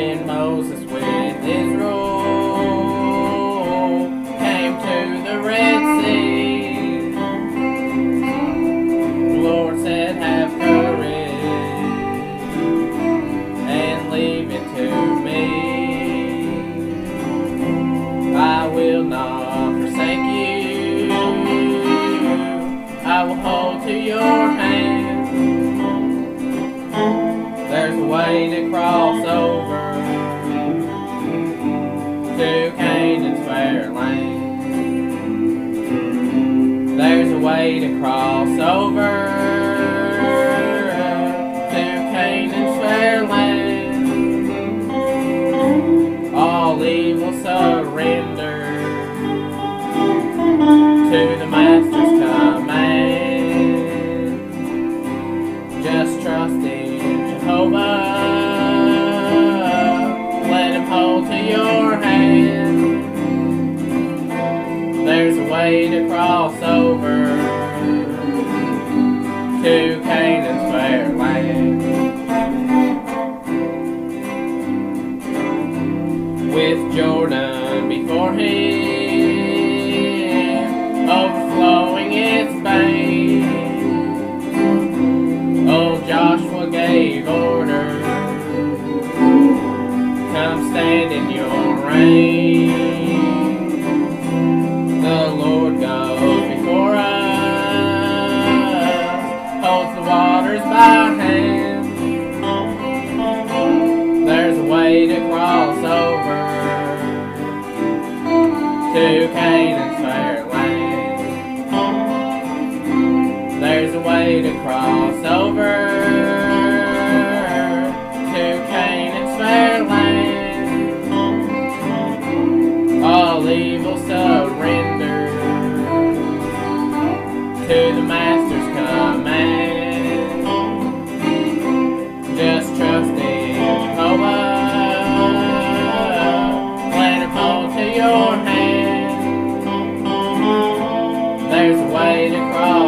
when Moses with Israel came to the Red Sea. The Lord said, Have courage and leave it to me. I will not forsake you. I will There's a way to cross over to Canaan's fair land. There's a way to cross over to Canaan's fair land. All evil surrender to the Master's command. Just trust Let him hold to your hand. There's a way to cross over to Canaan's fair land. With Jordan before him, overflowing The Lord goes before us, holds the waters by hand. There's a way to cross over to Canaan's fair land. There's a way to cross over to the master's command. Just trust in Jehovah. Let him hold to your hand. There's a way to cross.